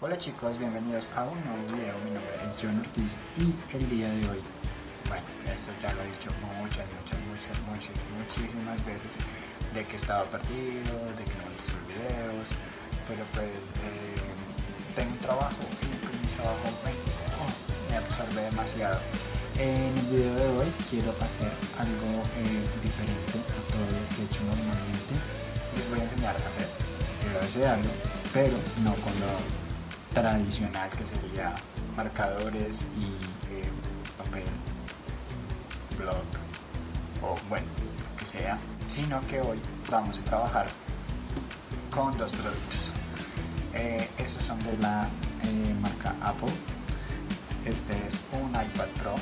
Hola chicos, bienvenidos a un nuevo video. Mi nombre es John Ortiz y el día de hoy, bueno, esto ya lo he dicho muchas, muchas, muchas, muchas, muchísimas veces, de que he estado perdido, de que no sus videos, pero pues eh, tengo un trabajo y mi trabajo me, absorbe demasiado. En el video de hoy quiero hacer algo eh, diferente a todo lo que he hecho normalmente. Les voy a enseñar a hacer el algo, pero no con lo tradicional que sería marcadores y eh, papel, blog o bueno, lo que sea, sino que hoy vamos a trabajar con dos productos. Eh, estos son de la eh, marca Apple. Este es un iPad Pro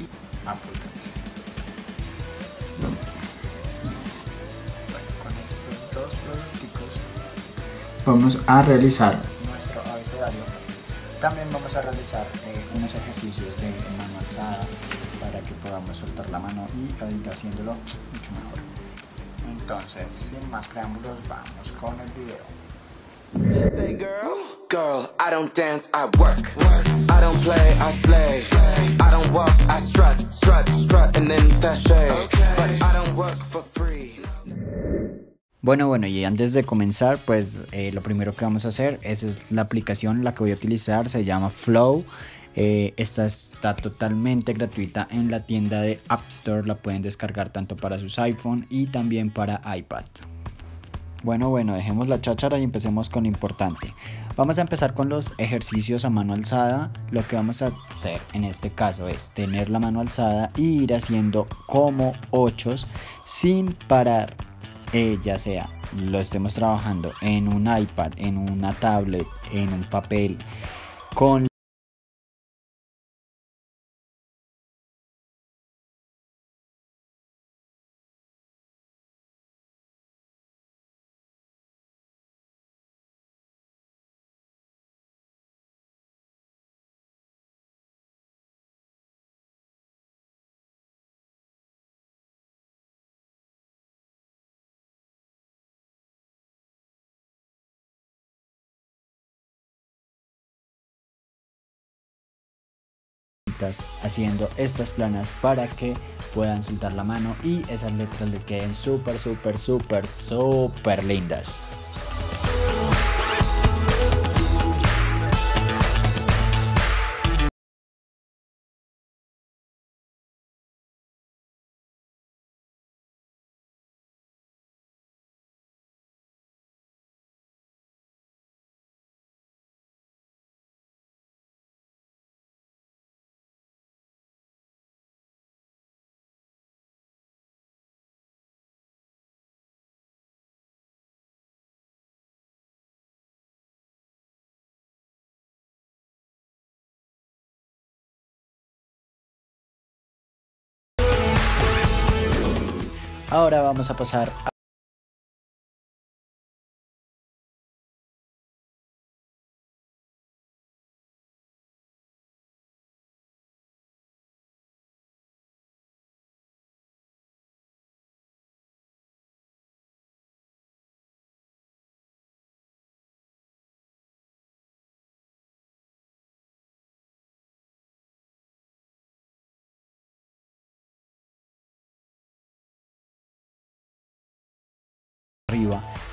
y Apple Pencil. Bueno, con estos dos productos vamos a realizar también vamos a realizar eh, unos ejercicios de mano alzada para que podamos soltar la mano y ir haciéndolo mucho mejor. Entonces, sin más preámbulos, vamos con el video. Girl, I don't dance, I work. I don't play, I slay. I don't walk, I strut, strut, strut, and then sashay. But I don't work for free. Bueno, bueno, y antes de comenzar, pues eh, lo primero que vamos a hacer es, la aplicación la que voy a utilizar, se llama Flow. Eh, esta está totalmente gratuita en la tienda de App Store, la pueden descargar tanto para sus iPhone y también para iPad. Bueno, bueno, dejemos la cháchara y empecemos con lo importante. Vamos a empezar con los ejercicios a mano alzada. Lo que vamos a hacer en este caso es tener la mano alzada e ir haciendo como ochos sin parar eh, ya sea lo estemos trabajando en un iPad, en una tablet, en un papel, con haciendo estas planas para que puedan soltar la mano y esas letras les queden súper, súper, súper, súper lindas. Ahora vamos a pasar a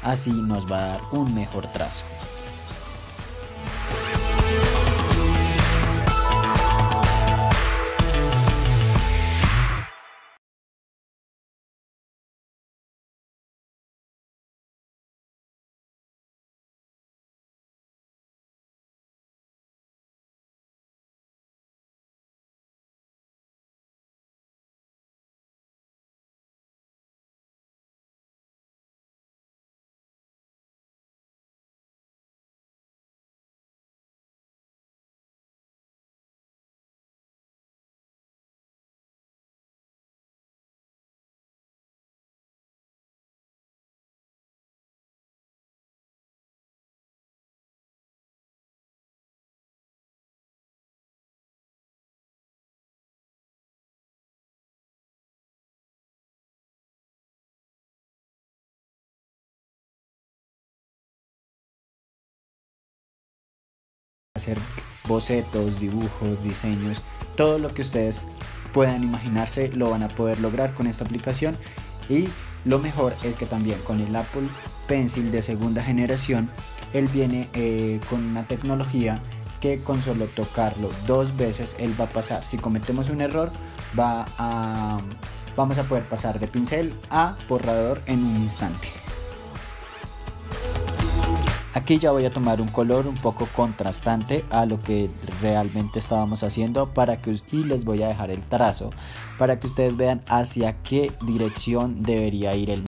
así nos va a dar un mejor trazo. Hacer bocetos, dibujos, diseños, todo lo que ustedes puedan imaginarse lo van a poder lograr con esta aplicación. Y lo mejor es que también con el Apple Pencil de segunda generación él viene eh, con una tecnología que con solo tocarlo dos veces él va a pasar. Si cometemos un error va a vamos a poder pasar de pincel a borrador en un instante Aquí ya voy a tomar un color un poco contrastante a lo que realmente estábamos haciendo para que y les voy a dejar el trazo para que ustedes vean hacia qué dirección debería ir el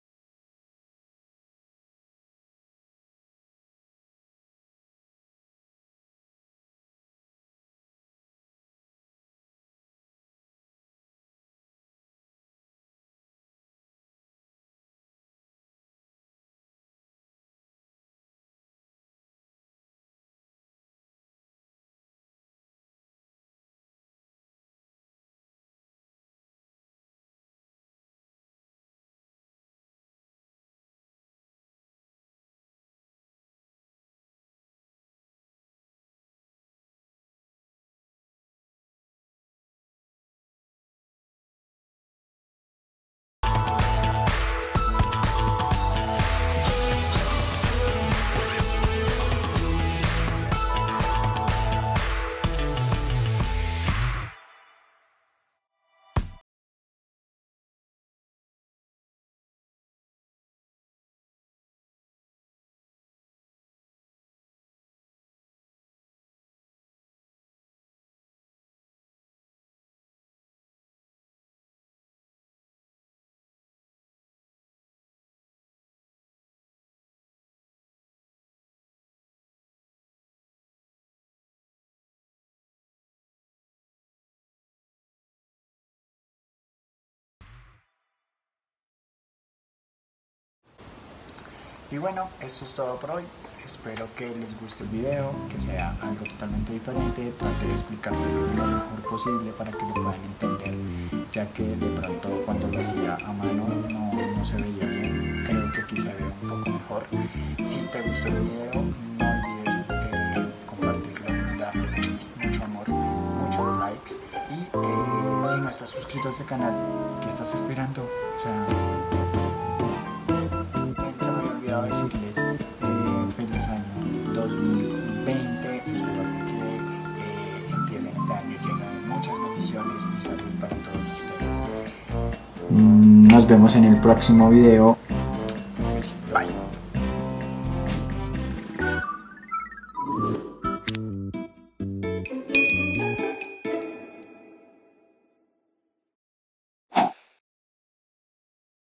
Y bueno, esto es todo por hoy. Espero que les guste el video, que sea algo totalmente diferente. Trate de explicárselo lo mejor posible para que lo puedan entender, ya que de pronto cuando lo hacía a mano no, se veía bien. Creo que aquí se ve un poco mejor. Si te gustó el video, no olvides eh, compartirlo, darle mucho amor, muchos likes. Y eh, si no estás suscrito a este canal, ¿qué estás esperando? O sea, vemos en el próximo video.